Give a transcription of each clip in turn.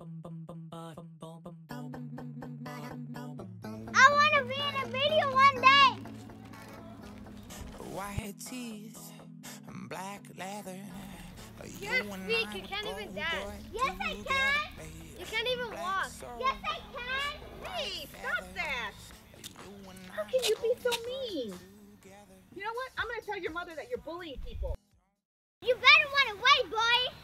I want to be in a video one day. White teeth, and black leather. You can't and speak, you can't even dance. Yes, I can. You can't even walk. Yes, I can. Hey, stop that! you How can you be so mean? You know what? I'm gonna tell your mother that you're bullying people. You better want to wait, boy.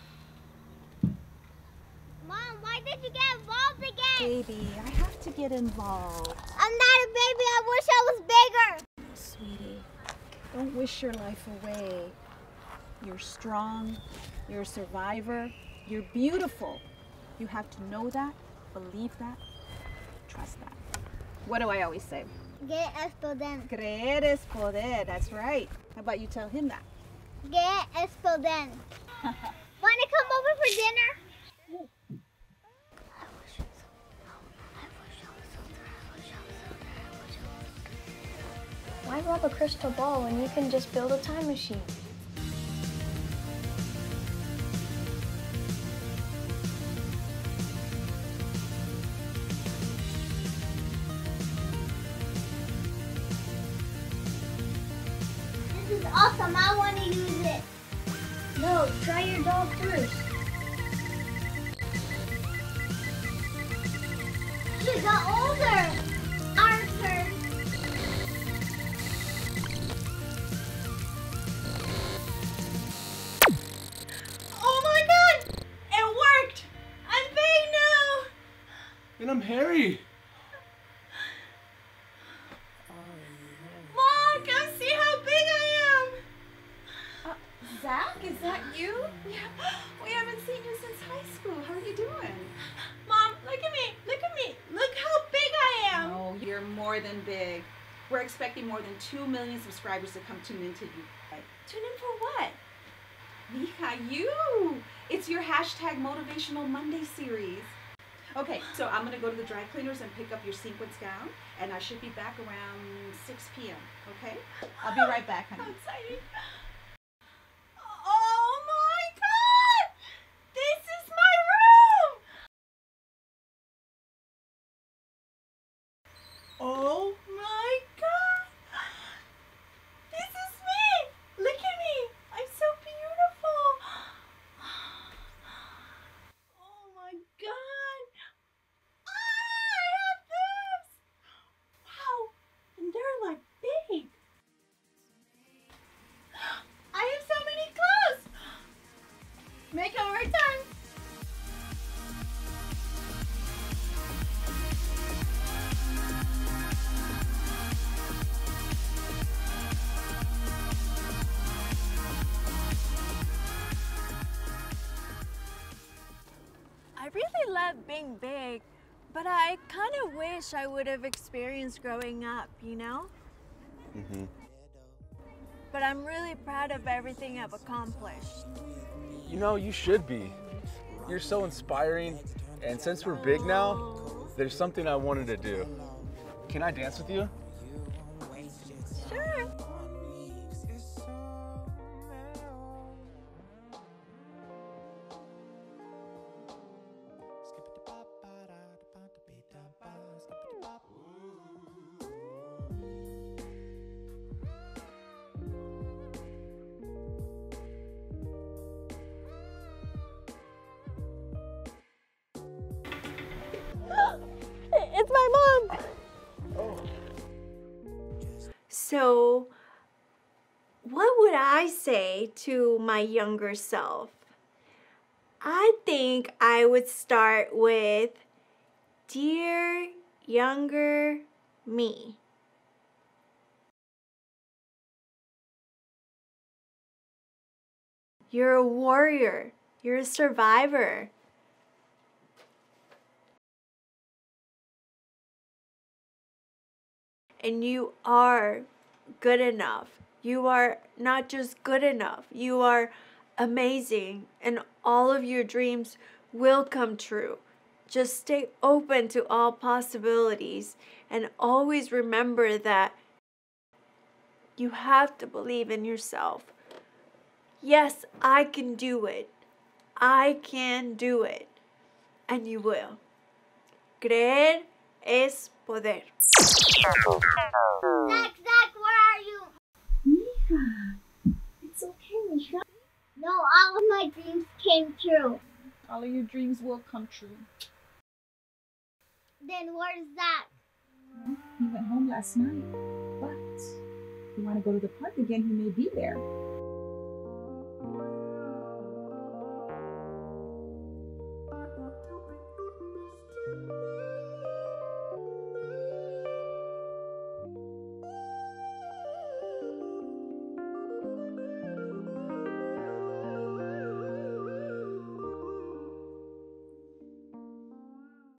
Mom, why did you get involved again? Baby, I have to get involved. I'm not a baby. I wish I was bigger. Sweetie, don't wish your life away. You're strong, you're a survivor, you're beautiful. You have to know that, believe that, trust that. What do I always say? Creer es poder. Creer es poder, that's right. How about you tell him that? Creer es poder. Want to come over for dinner? Rob a crystal ball and you can just build a time machine? This is awesome. I want to use it. No, try your dog first. She got older. And I'm Harry. Oh, Mom, come see how big I am! Uh, Zach, is that you? Yeah. We haven't seen you since high school. How are you doing? Mom, look at me! Look at me! Look how big I am! Oh, you're more than big. We're expecting more than 2 million subscribers to come tune into you. Tune in for what? Mija, you! It's your hashtag Motivational Monday series. Okay, so I'm gonna go to the dry cleaners and pick up your sequence gown, and I should be back around 6 p.m., okay? I'll be right back, honey. How exciting! Love being big, but I kind of wish I would have experienced growing up, you know? Mm-hmm. But I'm really proud of everything I've accomplished. You know, you should be. You're so inspiring. And since we're big now, there's something I wanted to do. Can I dance with you? So, what would I say to my younger self? I think I would start with Dear younger me. You're a warrior. You're a survivor. and you are good enough. You are not just good enough, you are amazing, and all of your dreams will come true. Just stay open to all possibilities and always remember that you have to believe in yourself. Yes, I can do it. I can do it. and you will. Creer es poder. Zach, Zach, where are you? Mija, it's okay, Mija. No, all of my dreams came true. All of your dreams will come true. Then where's Zach? He went home last night, but if you want to go to the park again, he may be there.